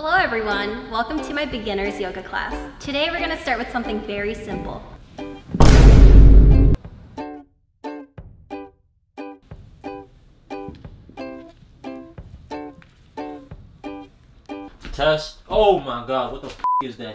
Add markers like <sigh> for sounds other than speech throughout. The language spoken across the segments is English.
Hello everyone, welcome to my beginner's yoga class. Today we're gonna start with something very simple. Test. Oh my god, what the f is that?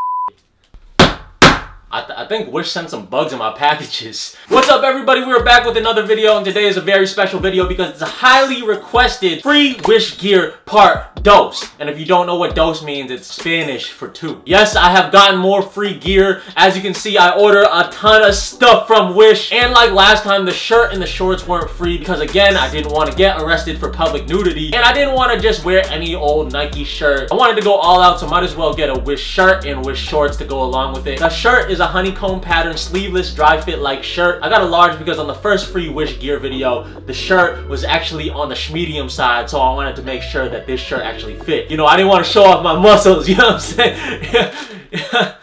I, th I, think Wish sent some bugs in my packages. What's up everybody? We're back with another video and today is a very special video because it's a highly requested free Wish gear part dos. And if you don't know what dos means, it's Spanish for two. Yes, I have gotten more free gear. As you can see, I order a ton of stuff from Wish. And like last time, the shirt and the shorts weren't free because again, I didn't want to get arrested for public nudity. And I didn't want to just wear any old Nike shirt. I wanted to go all out, so might as well get a Wish shirt and Wish shorts to go along with it. The shirt is a honeycomb pattern sleeveless dry fit like shirt. I got a large because on the first free Wish gear video, the shirt was actually on the medium side, so I wanted to make sure that this shirt actually fit. You know, I didn't want to show off my muscles, <laughs> you know what I'm saying? <laughs>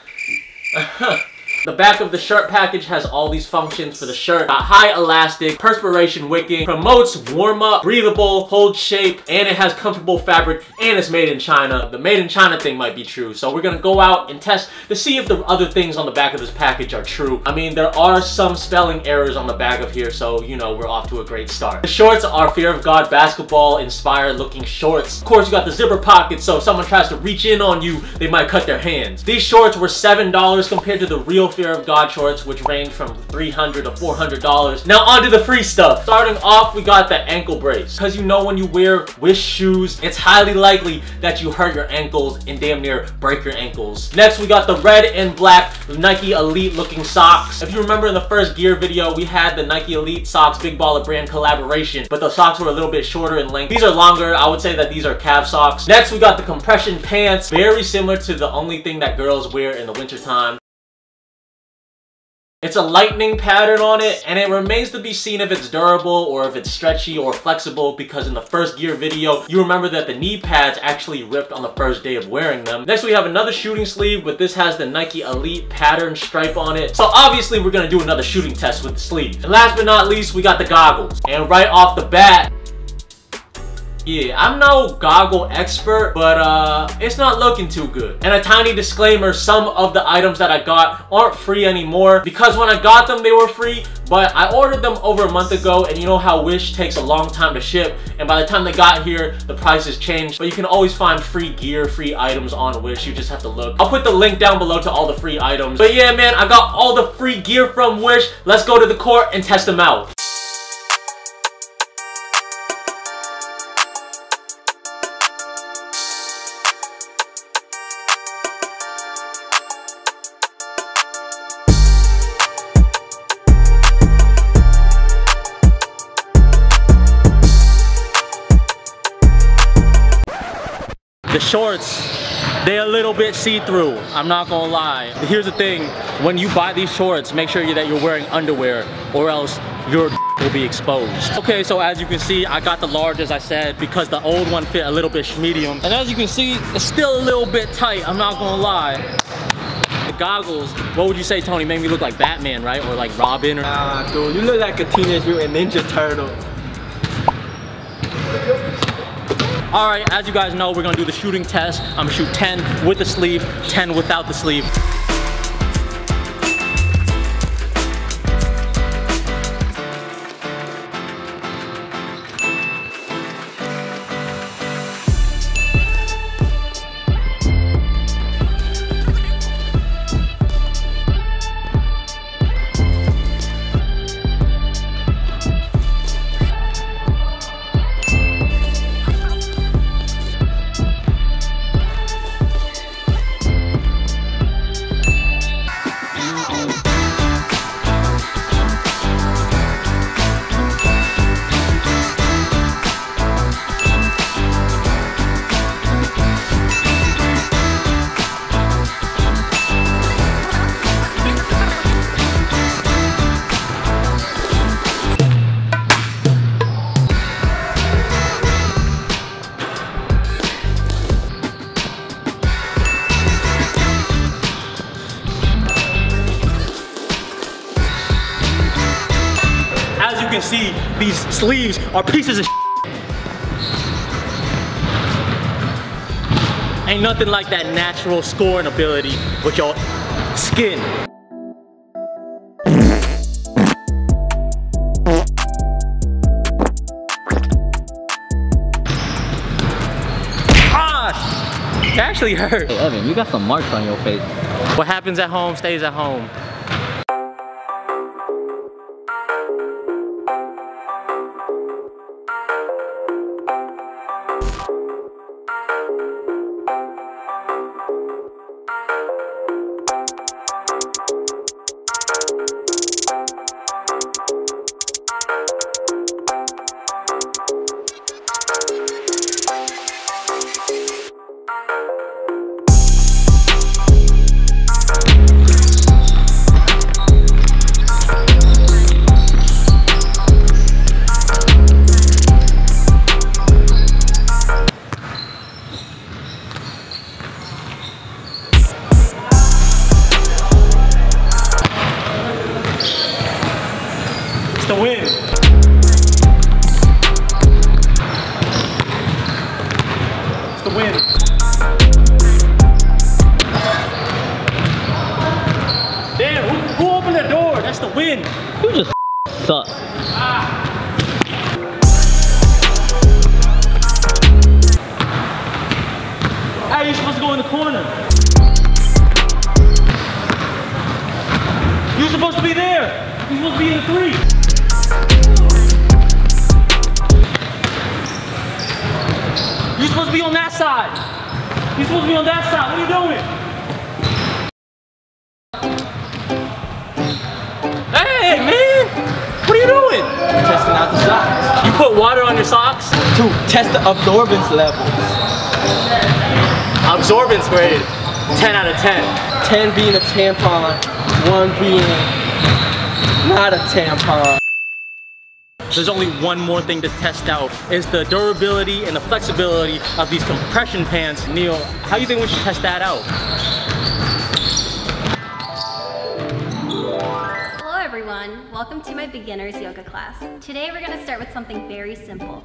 The back of the shirt package has all these functions for the shirt. Got high elastic, perspiration wicking, promotes warm up, breathable, hold shape, and it has comfortable fabric, and it's made in China. The made in China thing might be true, so we're gonna go out and test to see if the other things on the back of this package are true. I mean, there are some spelling errors on the back of here, so you know, we're off to a great start. The shorts are Fear of God basketball inspired looking shorts. Of course, you got the zipper pockets, so if someone tries to reach in on you, they might cut their hands. These shorts were $7 compared to the real Of God shorts, which range from 300 to $400. Now onto the free stuff. Starting off, we got the ankle brace. Because you know when you wear Wish shoes, it's highly likely that you hurt your ankles and damn near break your ankles. Next, we got the red and black Nike Elite looking socks. If you remember in the first gear video, we had the Nike Elite socks Big Baller brand collaboration, but the socks were a little bit shorter in length. These are longer. I would say that these are calf socks. Next, we got the compression pants. Very similar to the only thing that girls wear in the wintertime. It's a lightning pattern on it, and it remains to be seen if it's durable or if it's stretchy or flexible because in the first gear video, you remember that the knee pads actually ripped on the first day of wearing them. Next, we have another shooting sleeve, but this has the Nike Elite pattern stripe on it. So obviously, we're gonna do another shooting test with the sleeve. And last but not least, we got the goggles. And right off the bat, yeah, I'm no goggle expert, but uh, it's not looking too good. And a tiny disclaimer, some of the items that I got aren't free anymore because when I got them, they were free, but I ordered them over a month ago and you know how Wish takes a long time to ship and by the time they got here, the prices changed. But you can always find free gear, free items on Wish. You just have to look. I'll put the link down below to all the free items. But yeah, man, I got all the free gear from Wish. Let's go to the court and test them out. Shorts, they a little bit see-through, I'm not gonna lie. Here's the thing, when you buy these shorts, make sure that you're wearing underwear or else your <laughs> will be exposed. Okay, so as you can see, I got the large as I said because the old one fit a little bit medium. And as you can see, it's still a little bit tight, I'm not gonna lie. The goggles, what would you say, Tony? Made me look like Batman, right? Or like Robin? Or... Nah, dude, you look like a Teenage Mutant Ninja Turtle. All right, as you guys know, we're gonna do the shooting test. I'm gonna shoot 10 with the sleeve, 10 without the sleeve. Can see these sleeves are pieces of Ain't nothing like that natural scoring ability with your skin. Ah! It actually hurt. Hey Evan, you got some marks on your face. What happens at home stays at home. You're supposed to be on that side. What are you doing? Hey, man! What are you doing? Testing out the socks. You put water on your socks? To test the absorbance levels. Absorbance grade, 10 out of 10. 10 being a tampon, 1 being not a tampon. There's only one more thing to test out. Is the durability and the flexibility of these compression pants. Neil, how do you think we should test that out? Hello everyone, welcome to my beginner's yoga class. Today we're gonna start with something very simple.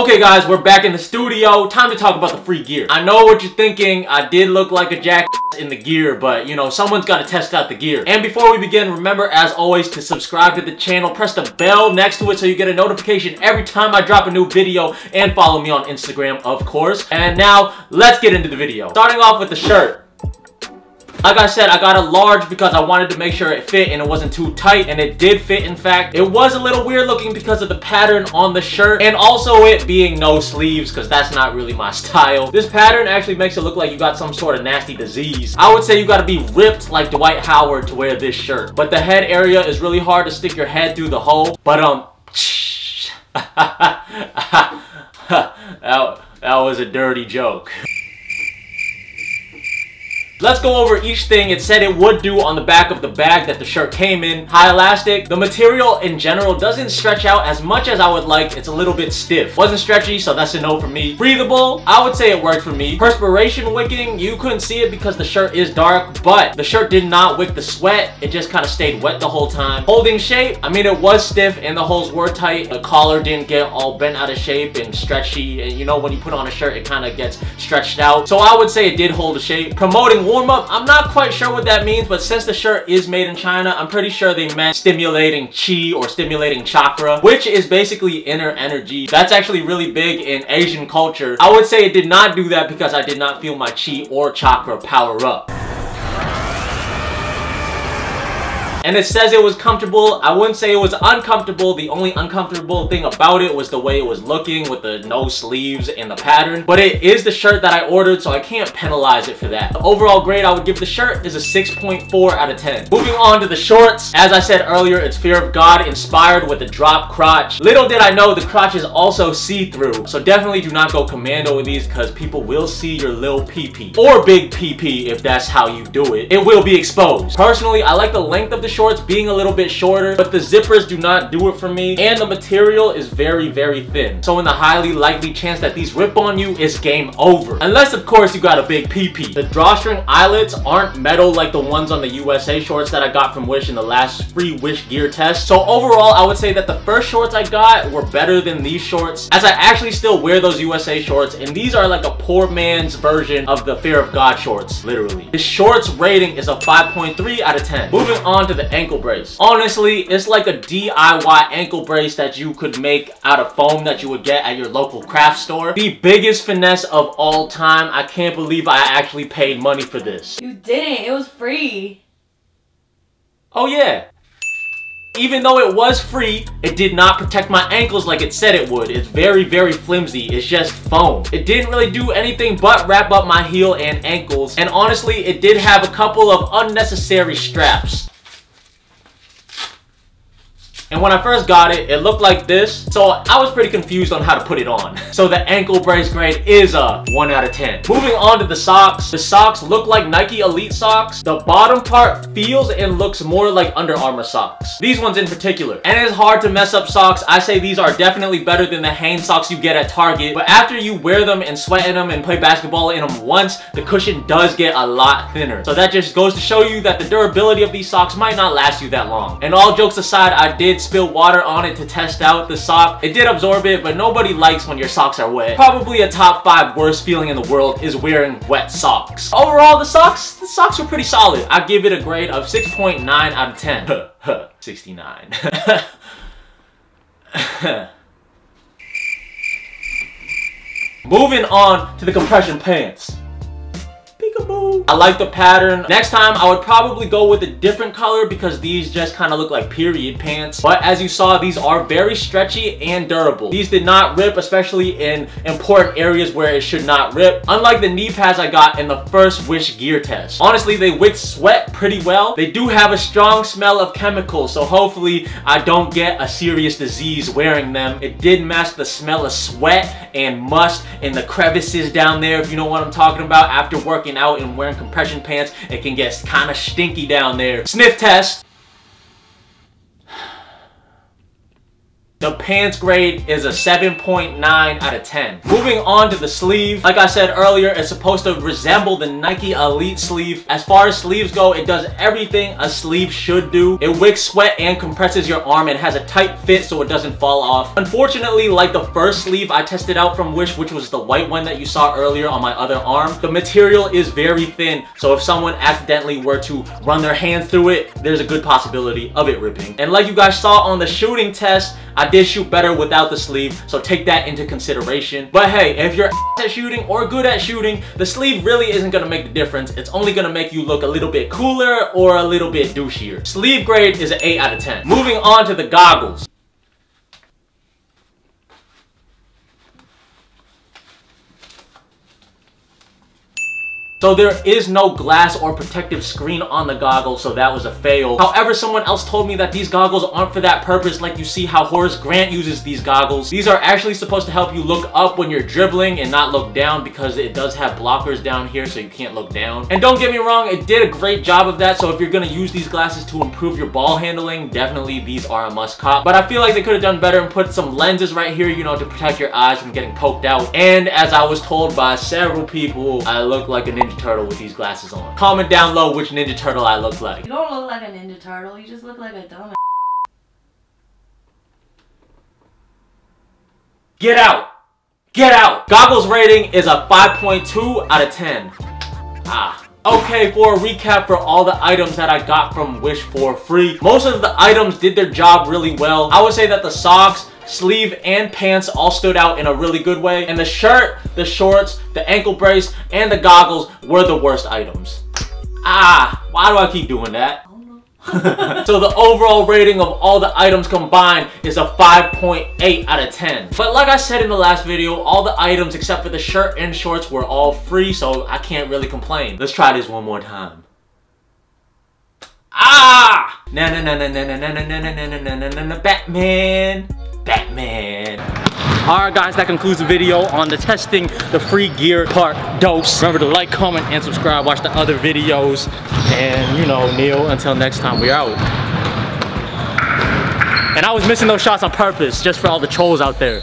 Okay guys, we're back in the studio. Time to talk about the free gear. I know what you're thinking. I did look like a jack in the gear, but you know, someone's got to test out the gear. And before we begin, remember as always to subscribe to the channel, press the bell next to it so you get a notification every time I drop a new video and follow me on Instagram, of course. And now, let's get into the video. Starting off with the shirt. Like I said, I got a large because I wanted to make sure it fit and it wasn't too tight, and it did fit in fact. It was a little weird looking because of the pattern on the shirt, and also it being no sleeves because that's not really my <laughs> style. This pattern actually makes it look like you got some sort of nasty disease. I would say you gotta be ripped like Dwight Howard to wear this shirt. But the head area is really hard to stick your head through the hole, but um, <laughs> that, that was a dirty joke. <laughs> Let's go over each thing it said it would do on the back of the bag that the shirt came in. High elastic. The material in general doesn't stretch out as much as I would like. It's a little bit stiff. Wasn't stretchy, so that's a no for me. Breathable. I would say it worked for me. Perspiration wicking. You couldn't see it because the shirt is dark, but the shirt did not wick the sweat. It just kind of stayed wet the whole time. Holding shape. I mean, it was stiff and the holes were tight. The collar didn't get all bent out of shape and stretchy. And you know, when you put on a shirt, it kind of gets stretched out. So I would say it did hold a shape. Promoting warm up, I'm not quite sure what that means, but since the shirt is made in China, I'm pretty sure they meant stimulating chi or stimulating chakra, which is basically inner energy. That's actually really big in Asian culture. I would say it did not do that because I did not feel my chi or chakra power up. And it says it was comfortable. I wouldn't say it was uncomfortable. The only uncomfortable thing about it was the way it was looking with the no sleeves and the pattern. But it is the shirt that I ordered, so I can't penalize it for that. The overall grade I would give the shirt is a 6.4 out of 10. Moving on to the shorts. As I said earlier, it's Fear of God inspired with the drop crotch. Little did I know the crotch is also see-through. So definitely do not go commando with these because people will see your little PP. Or big PP if that's how you do it. It will be exposed. Personally, I like the length of the shorts being a little bit shorter, but the zippers do not do it for me. And the material is very, very thin. So in the highly likely chance that these rip on you, it's game over. Unless, of course, you got a big PP. The drawstring eyelets aren't metal like the ones on the USA shorts that I got from Wish in the last free Wish gear test. So overall, I would say that the first shorts I got were better than these shorts as I actually still wear those USA shorts and these are like a poor man's version of the Fear of God shorts, literally. The shorts rating is a 5.3 out of 10. Moving on to the ankle brace. Honestly, it's like a DIY ankle brace that you could make out of foam that you would get at your local craft store. The biggest finesse of all time. I can't believe I actually paid money for this. You didn't. It was free. Oh yeah. Even though it was free, it did not protect my ankles like it said it would. It's very, very flimsy. It's just foam. It didn't really do anything but wrap up my heel and ankles. And honestly, it did have a couple of unnecessary straps. And when I first got it, it looked like this. So I was pretty confused on how to put it on. <laughs> So the ankle brace grade is a 1 out of 10. Moving on to the socks. The socks look like Nike Elite socks. The bottom part feels and looks more like Under Armour socks. These ones in particular. And it's hard to mess up socks. I say these are definitely better than the Hanes socks you get at Target. But after you wear them and sweat in them and play basketball in them once, the cushion does get a lot thinner. So that just goes to show you that the durability of these socks might not last you that long. And all jokes aside, I did spill water on it to test out the sock. It did absorb it, but nobody likes when your socks are wet. Probably a top five worst feeling in the world is wearing wet socks. Overall, the socks, the socks were pretty solid. I give it a grade of 6.9 out of 10. <laughs> 69. <laughs> Moving on to the compression pants. I like the pattern. Next time, I would probably go with a different color because these just kind of look like period pants. But as you saw, these are very stretchy and durable. These did not rip, especially in important areas where it should not rip. Unlike the knee pads I got in the first Wish gear test. Honestly, they wick sweat pretty well. They do have a strong smell of chemicals, so hopefully I don't get a serious disease wearing them. It did mask the smell of sweat and must in the crevices down there, if you know what I'm talking about. After working out and wearing compression pants, it can get kind of stinky down there. Sniff test. The pants grade is a 7.9 out of 10. Moving on to the sleeve. Like I said earlier, it's supposed to resemble the Nike Elite sleeve. As far as sleeves go, it does everything a sleeve should do. It wicks sweat and compresses your arm. It has a tight fit so it doesn't fall off. Unfortunately, like the first sleeve I tested out from Wish, which was the white one that you saw earlier on my other arm, the material is very thin. So if someone accidentally were to run their hands through it, there's a good possibility of it ripping. And like you guys saw on the shooting test, I did shoot better without the sleeve, so take that into consideration. But hey, if you're <laughs> at shooting or good at shooting, the sleeve really isn't gonna make the difference. It's only gonna make you look a little bit cooler or a little bit douchier. Sleeve grade is an 8 out of 10. Moving on to the goggles. So there is no glass or protective screen on the goggles, so that was a fail. However, someone else told me that these goggles aren't for that purpose like you see how Horace Grant uses these goggles. These are actually supposed to help you look up when you're dribbling and not look down because it does have blockers down here so you can't look down. And don't get me wrong, it did a great job of that, so if you're gonna use these glasses to improve your ball handling, definitely these are a must cop. But I feel like they could have done better and put some lenses right here, you know, to protect your eyes from getting poked out. And as I was told by several people, I look like an Ninja Turtle with these glasses on. Comment down low which Ninja Turtle I look like. You don't look like a Ninja Turtle. You just look like a dumb Get out! Get out! Goggles rating is a 5.2 out of 10. Ah. Okay, for a recap for all the items that I got from Wish for free. Most of the items did their job really well. I would say that the socks, sleeve, and pants all stood out in a really good way. And the shirt, the shorts, the ankle brace, and the goggles were the worst items. Ah, why do I keep doing that? So the overall rating of all the items combined is a 5.8 out of 10. But like I said in the last video, all the items except for the shirt and shorts were all free, so I can't really complain. Let's try this one more time. Ah! Na na na na na na na na na na na na na na Batman! Batman! Alright guys, that concludes the video on the testing the free gear part dos. Remember to like, comment, and subscribe. Watch the other videos. And you know, Neil, until next time, we're out. And I was missing those shots on purpose, just for all the trolls out there.